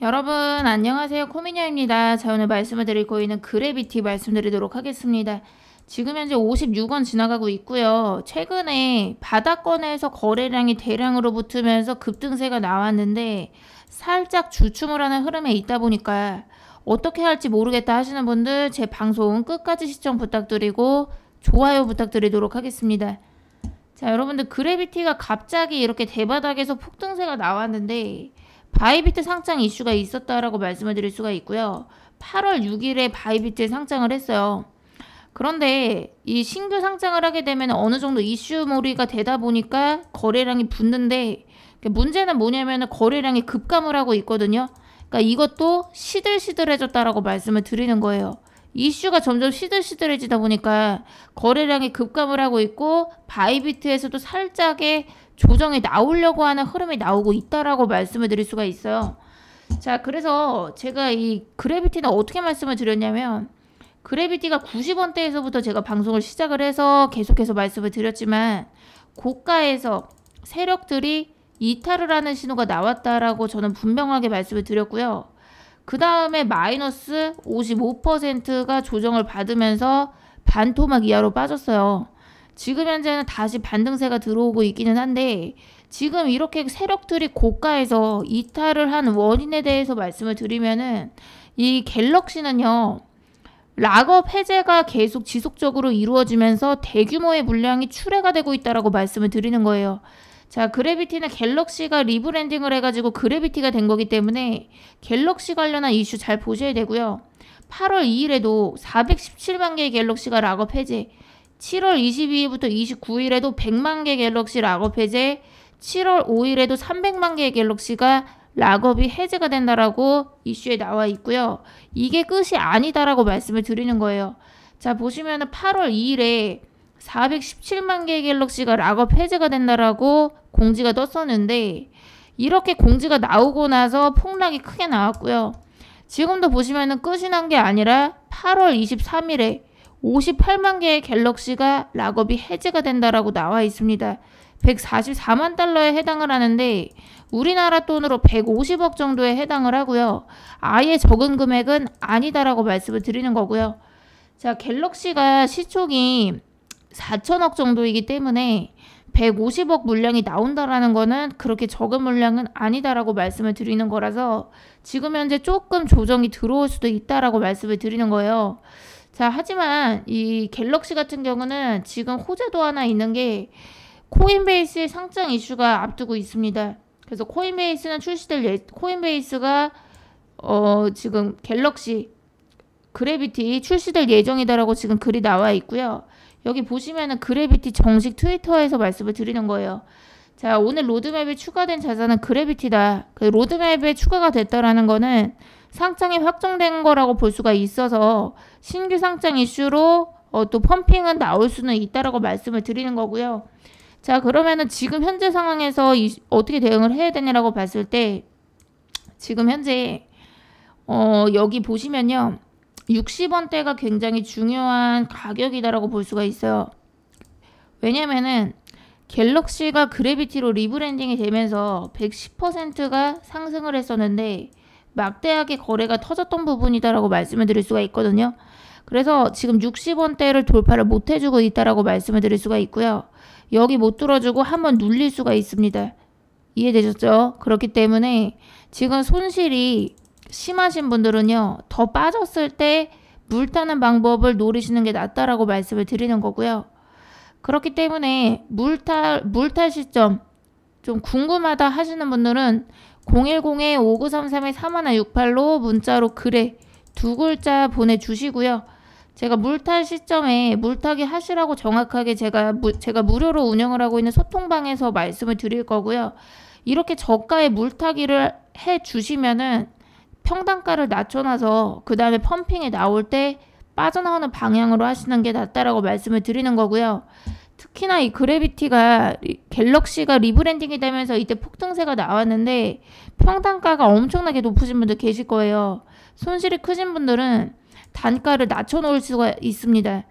여러분 안녕하세요 코미녀입니다. 자 오늘 말씀을 드리고 있는 그래비티 말씀드리도록 하겠습니다. 지금 현재 56원 지나가고 있고요. 최근에 바닥권에서 거래량이 대량으로 붙으면서 급등세가 나왔는데 살짝 주춤을 하는 흐름에 있다 보니까 어떻게 할지 모르겠다 하시는 분들 제 방송 끝까지 시청 부탁드리고 좋아요 부탁드리도록 하겠습니다. 자 여러분들 그래비티가 갑자기 이렇게 대바닥에서 폭등세가 나왔는데 바이비트 상장 이슈가 있었다라고 말씀을 드릴 수가 있고요. 8월 6일에 바이비트에 상장을 했어요. 그런데 이 신규 상장을 하게 되면 어느 정도 이슈몰이가 되다 보니까 거래량이 붙는데 문제는 뭐냐면 거래량이 급감을 하고 있거든요. 그러니까 이것도 시들시들해졌다라고 말씀을 드리는 거예요. 이슈가 점점 시들시들해지다 보니까 거래량이 급감을 하고 있고 바이비트에서도 살짝의 조정이 나오려고 하는 흐름이 나오고 있다라고 말씀을 드릴 수가 있어요. 자, 그래서 제가 이 그래비티는 어떻게 말씀을 드렸냐면 그래비티가 90원대에서부터 제가 방송을 시작을 해서 계속해서 말씀을 드렸지만 고가에서 세력들이 이탈을 하는 신호가 나왔다라고 저는 분명하게 말씀을 드렸고요. 그 다음에 마이너스 55%가 조정을 받으면서 반토막 이하로 빠졌어요. 지금 현재는 다시 반등세가 들어오고 있기는 한데 지금 이렇게 세력들이 고가에서 이탈을 한 원인에 대해서 말씀을 드리면은 이 갤럭시는요. lock-up 해제가 계속 지속적으로 이루어지면서 대규모의 물량이 출회가 되고 있다라고 말씀을 드리는 거예요. 자, 그래비티는 갤럭시가 rebranding을 해가지고 그래비티가 된 거기 때문에 갤럭시 관련한 이슈 잘 보셔야 되고요. 8월 2일에도 417만 개의 갤럭시가 lock-up 해제, 7월 22일부터 29일에도 100만 개 갤럭시 lock-up 해제, 7월 5일에도 300만 개의 갤럭시가 lock-up이 해제가 된다라고 이슈에 나와 있고요. 이게 끝이 아니다라고 말씀을 드리는 거예요. 자, 보시면은 8월 2일에 417만 개의 갤럭시가 lock-up 해제가 된다라고 공지가 떴었는데 이렇게 공지가 나오고 나서 폭락이 크게 나왔고요. 지금도 보시면은 끝이 난 게 아니라 8월 23일에 58만 개의 갤럭시가 락업이 해제가 된다라고 나와 있습니다. 144만 달러에 해당을 하는데 우리나라 돈으로 150억 정도에 해당을 하고요. 아예 적은 금액은 아니다라고 말씀을 드리는 거고요. 자, 갤럭시가 시총이 4천억 정도이기 때문에 150억 물량이 나온다라는 거는 그렇게 적은 물량은 아니다라고 말씀을 드리는 거라서 지금 현재 조금 조정이 들어올 수도 있다라고 말씀을 드리는 거예요. 자, 하지만 이 갤럭시 같은 경우는 지금 호재도 하나 있는 게 코인베이스의 상장 이슈가 앞두고 있습니다. 그래서 코인베이스는 출시될 예, 코인베이스가 어, 지금 갤럭시 그래비티 출시될 예정이다라고 지금 글이 나와 있고요. 여기 보시면은 그래비티 정식 트위터에서 말씀을 드리는 거예요. 자, 오늘 로드맵에 추가된 자산은 그래비티다. 그 로드맵에 추가가 됐다라는 거는 상장이 확정된 거라고 볼 수가 있어서 신규 상장 이슈로 어, 또 펌핑은 나올 수는 있다라고 말씀을 드리는 거고요. 자 그러면은 지금 현재 상황에서 이, 어떻게 대응을 해야 되냐라고 봤을 때 지금 현재 어, 여기 보시면요. 60원대가 굉장히 중요한 가격이다라고 볼 수가 있어요. 왜냐면은 갤럭시가 그래비티로 rebranding이 되면서 110%가 상승을 했었는데 막대하게 거래가 터졌던 부분이다라고 말씀을 드릴 수가 있거든요. 그래서 지금 60원대를 돌파를 못 해주고 있다라고 말씀을 드릴 수가 있고요. 여기 못 뚫어주고 한번 눌릴 수가 있습니다. 이해되셨죠? 그렇기 때문에 지금 손실이 심하신 분들은요. 더 빠졌을 때 물 타는 방법을 노리시는 게 낫다라고 말씀을 드리는 거고요. 그렇기 때문에 물탈 물탈 시점 좀 궁금하다 하시는 분들은 010-5933-3168로 문자로 글에 두 글자 보내주시고요. 제가 물탈 시점에 물타기 하시라고 정확하게 제가 무, 제가 무료로 운영을 하고 있는 소통방에서 말씀을 드릴 거고요. 이렇게 저가의 물타기를 해 주시면은 평단가를 낮춰놔서 그 다음에 pumping이 나올 때 빠져나오는 방향으로 하시는 게 낫다라고 말씀을 드리는 거고요. 특히나 이 그래비티가 갤럭시가 rebranding이 되면서 이때 폭등세가 나왔는데 평단가가 엄청나게 높으신 분들 계실 거예요. 손실이 크신 분들은 단가를 낮춰놓을 수가 있습니다.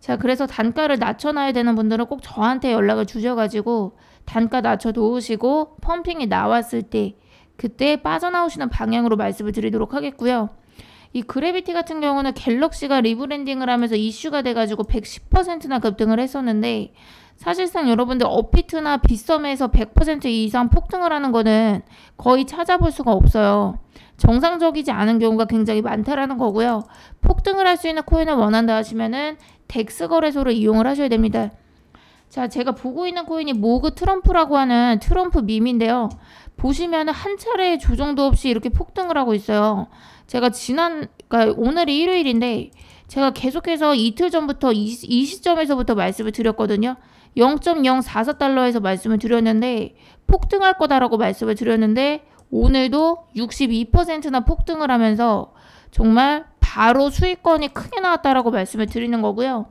자, 그래서 단가를 낮춰놔야 되는 분들은 꼭 저한테 연락을 주셔가지고 단가 낮춰 놓으시고 pumping이 나왔을 때 그때 빠져나오시는 방향으로 말씀을 드리도록 하겠고요. 이 그래비티 같은 경우는 갤럭시가 rebranding을 하면서 이슈가 돼가지고 110%나 급등을 했었는데 사실상 여러분들 업비트나 빗썸에서 100% 이상 폭등을 하는 거는 거의 찾아볼 수가 없어요. 정상적이지 않은 경우가 굉장히 많다라는 거고요. 폭등을 할 수 있는 코인을 원한다 하시면은 DEX 거래소를 이용을 하셔야 됩니다. 자, 제가 보고 있는 코인이 모그 트럼프라고 하는 트럼프 밈인데요. 보시면은 한 차례 조정도 없이 이렇게 폭등을 하고 있어요. 제가 지난, 그러니까 오늘이 일요일인데 제가 계속해서 이틀 전부터 이, 이 시점에서부터 말씀을 드렸거든요. 0.044달러에서 말씀을 드렸는데 폭등할 거다라고 말씀을 드렸는데 오늘도 62%나 폭등을 하면서 정말 바로 수익권이 크게 나왔다라고 말씀을 드리는 거고요.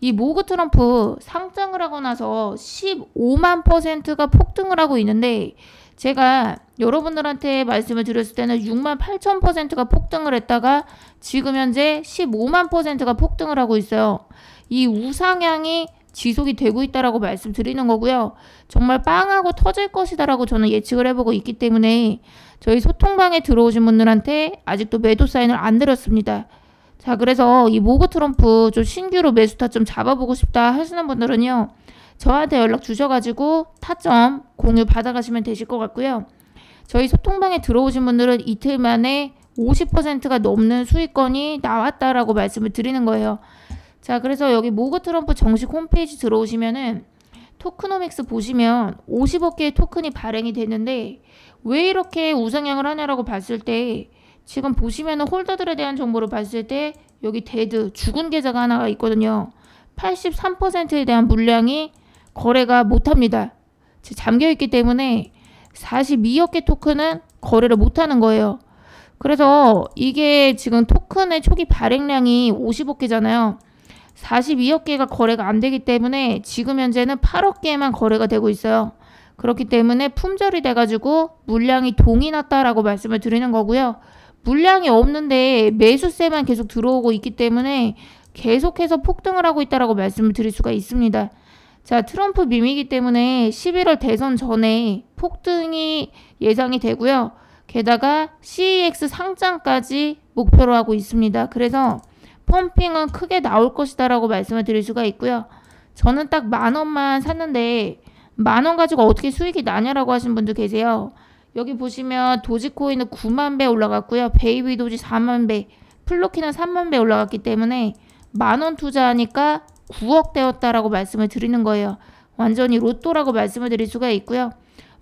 이 모그 트럼프 상장을 하고 나서 15만 퍼센트가 폭등을 하고 있는데 제가 여러분들한테 말씀을 드렸을 때는 6만 8천 퍼센트가 폭등을 했다가 지금 현재 15만 퍼센트가 폭등을 하고 있어요. 이 우상향이 지속이 되고 있다라고 말씀드리는 거고요. 정말 빵하고 터질 것이다라고 저는 예측을 해보고 있기 때문에 저희 소통방에 들어오신 분들한테 아직도 매도 사인을 안 드렸습니다. 자, 그래서 이 모그 트럼프 좀 신규로 매수타 좀 잡아보고 싶다 하시는 분들은요. 저한테 연락 주셔가지고 타점 공유 받아가시면 되실 것 같고요. 저희 소통방에 들어오신 분들은 이틀 만에 50%가 넘는 수익권이 나왔다라고 말씀을 드리는 거예요. 자, 그래서 여기 모그 트럼프 정식 홈페이지 들어오시면은 토크노믹스 보시면 50억 개의 토큰이 발행이 됐는데 왜 이렇게 우상향을 하냐라고 봤을 때 지금 보시면은 holder들에 대한 정보를 봤을 때 여기 dead 죽은 계좌가 하나가 있거든요. 83%에 대한 물량이 거래가 못합니다. 잠겨 있기 때문에 42억 개 토큰은 거래를 못하는 거예요. 그래서 이게 지금 토큰의 초기 발행량이 50억 개잖아요. 42억 개가 거래가 안 되기 때문에 지금 현재는 8억 개만 거래가 되고 있어요. 그렇기 때문에 품절이 돼가지고 물량이 동이 났다라고 말씀을 드리는 거고요. 물량이 없는데 매수세만 계속 들어오고 있기 때문에 계속해서 폭등을 하고 있다라고 말씀을 드릴 수가 있습니다. 자, 트럼프 밈이기 때문에 11월 대선 전에 폭등이 예상이 되고요. 게다가 CEX 상장까지 목표로 하고 있습니다. 그래서 펌핑은 크게 나올 것이다 라고 말씀을 드릴 수가 있고요. 저는 딱 만 원만 샀는데 만원 가지고 어떻게 수익이 나냐라고 하신 분들 계세요. 여기 보시면 도지코인은 9만 배 올라갔고요. 베이비 도지 4만 배, 플로키는 3만 배 올라갔기 때문에 만원 투자하니까 9억 되었다라고 말씀을 드리는 거예요. 완전히 로또라고 말씀을 드릴 수가 있고요.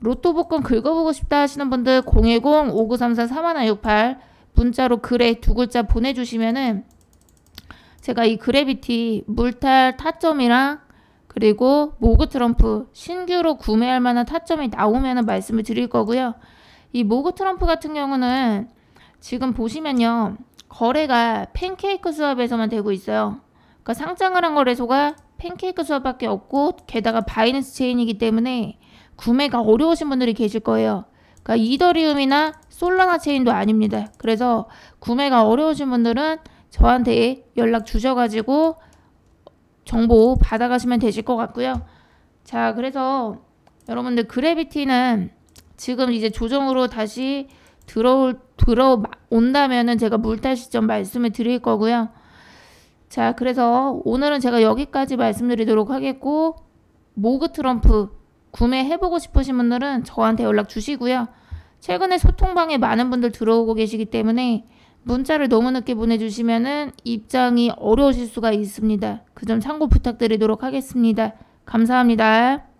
로또 복권 긁어보고 싶다 하시는 분들 010-5934-3168 문자로 그래 두 글자 보내주시면은 제가 이 그래비티 물탈 타점이랑 그리고 모그 트럼프 신규로 구매할 만한 타점이 나오면 말씀을 드릴 거고요. 이 모그 트럼프 같은 경우는 지금 보시면요. 거래가 팬케이크스왑에서만 되고 있어요. 그러니까 상장을 한 거래소가 팬케이크스왑밖에 없고 게다가 바이낸스 체인이기 때문에 구매가 어려우신 분들이 계실 거예요. 그러니까 이더리움이나 솔라나 체인도 아닙니다. 그래서 구매가 어려우신 분들은 저한테 연락 주셔가지고 정보 받아가시면 되실 것 같고요. 자, 그래서 여러분들 그래비티는 지금 이제 조정으로 다시 들어올 들어온다면은 제가 물탈 시점 말씀을 드릴 거고요. 자, 그래서 오늘은 제가 여기까지 말씀드리도록 하겠고 모그 트럼프 구매해보고 싶으신 분들은 저한테 연락 주시고요. 최근에 소통방에 많은 분들 들어오고 계시기 때문에 문자를 너무 늦게 보내주시면은 입장이 어려우실 수가 있습니다. 그 점 참고 부탁드리도록 하겠습니다. 감사합니다.